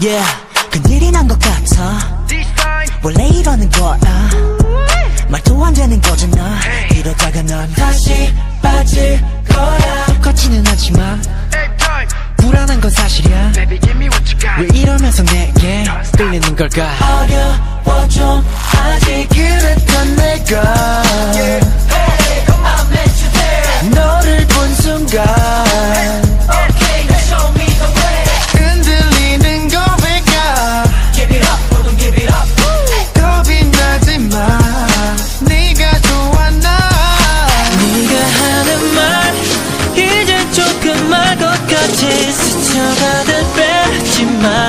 Yeah 큰일이 난 것 같아. This time 원래 이러는 거야. 말도 안 되는 거잖아 이러다가 넌 다시 빠질 거야. Every time 불안한 건 사실이야. 왜 이러면서 내게 끌리는 걸까? 어려워 좀 아직 그랬던 내가. 너를 본 순간 touches each other, they're